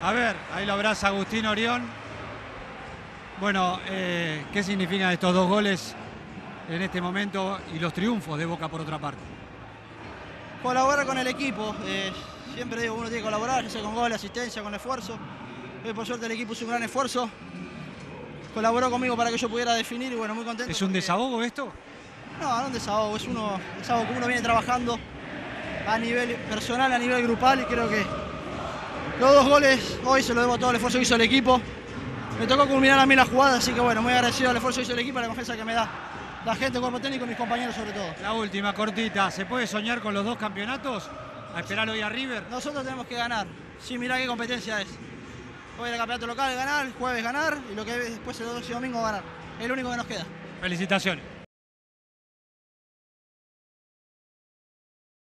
A ver, ahí lo abraza Agustín Orión. Bueno, eh, ¿qué significan estos dos goles en este momento y los triunfos de Boca por otra parte? Colaborar con el equipo. eh, siempre digo, uno tiene que colaborar, ya sea con gol, asistencia, con esfuerzo. Hoy por suerte el equipo hizo un gran esfuerzo. Colaboró conmigo para que yo pudiera definir y bueno, muy contento. ¿Es un porque- desahogo esto? No, no un desahogo, es, uno, es algo que uno viene trabajando a nivel personal, a nivel grupal y creo que los dos goles hoy se lo debo a todo el esfuerzo que hizo el equipo. Me tocó culminar a mí la jugada, así que bueno, muy agradecido al esfuerzo que hizo el equipo y a la confianza que me da la gente, el cuerpo técnico y mis compañeros sobre todo. La última, cortita. ¿Se puede soñar con los dos campeonatos? ¿A esperar hoy a River? Nosotros tenemos que ganar, sin mirar qué competencia es. Hoy el campeonato local ganar, el jueves ganar y lo que después el domingo ganar. Es lo único que nos queda. Felicitaciones.